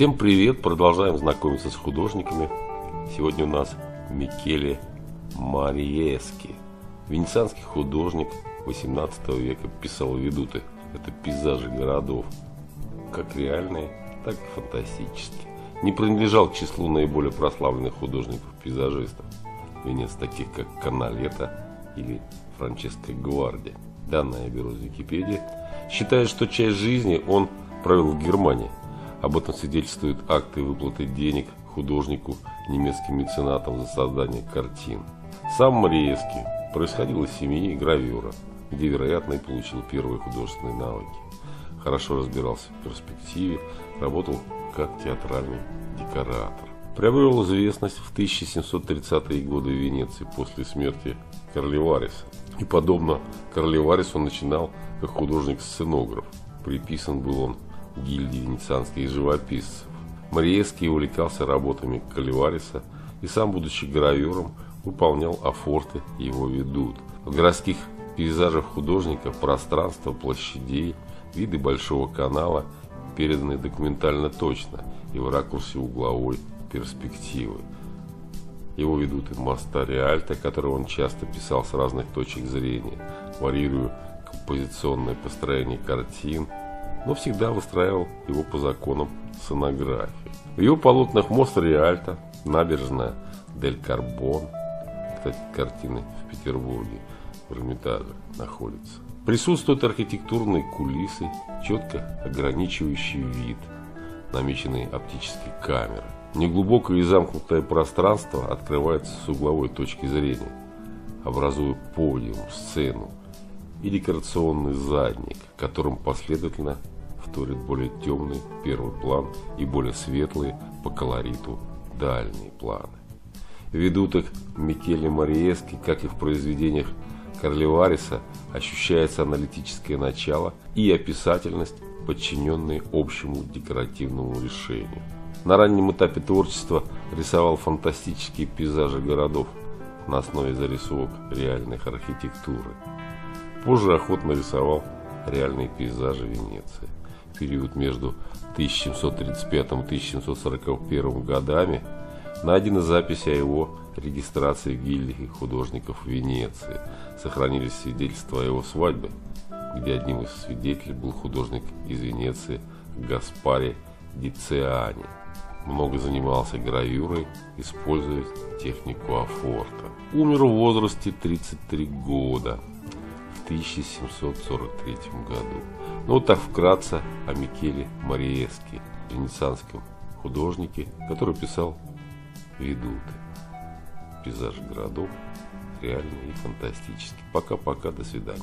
Всем привет! Продолжаем знакомиться с художниками. Сегодня у нас Микеле Мариески. Венецианский художник 18 века писал ведуты. Это пейзажи городов, как реальные, так и фантастические. Не принадлежал к числу наиболее прославленных художников-пейзажистов. Венец таких, как Каналета или Франческо Гварди. Данное я беру из Википедии. Считает, что часть жизни он провел в Германии. Об этом свидетельствуют акты выплаты денег художнику немецким меценатам за создание картин. Сам Мариевский происходил из семьи гравюра, где, вероятно, и получил первые художественные навыки. Хорошо разбирался в перспективе, работал как театральный декоратор. Приобрел известность в 1730-е годы в Венеции после смерти Карлевариса. И подобно Карлеварису начинал как художник-сценограф. Приписан был он гильдии венецианских живописцев. Мариевский увлекался работами Каливариса и сам, будучи гравером, выполнял афорты его ведут. В городских пейзажах художника пространство площадей, виды большого канала переданы документально точно и в ракурсе угловой перспективы. Его ведут и моста Риальто, который он часто писал с разных точек зрения, варьируя композиционное построение картин, но всегда выстраивал его по законам сонографии. В его полотнах мост Риальто, набережная Дель Карбон, кстати, картины в Петербурге, в Эрмитаже находятся. Присутствуют архитектурные кулисы, четко ограничивающий вид, намеченные оптической камерой. Неглубокое и замкнутое пространство открывается с угловой точки зрения, образуя подиум, сцену и декорационный задник, которым последовательно вторит более темный первый план и более светлые по колориту дальние планы. Ввиду так Микеле Мариески, как и в произведениях Карлевариса, ощущается аналитическое начало и описательность, подчиненные общему декоративному решению. На раннем этапе творчества рисовал фантастические пейзажи городов на основе зарисовок реальных архитектуры. Позже охотно рисовал реальные пейзажи Венеции. Период между 1735 и 1741 годами найдены записи о его регистрации в гильдии художников Венеции. Сохранились свидетельства о его свадьбе, где одним из свидетелей был художник из Венеции Гаспари Дициани. Много занимался гравюрой, используя технику афорта. Умер в возрасте 33 года. 1743 году. Ну вот так вкратце о Микеле Мариеске, венецианском художнике, который писал ведуты, пейзажи городов, реальные и фантастические. Пока-пока, до свидания.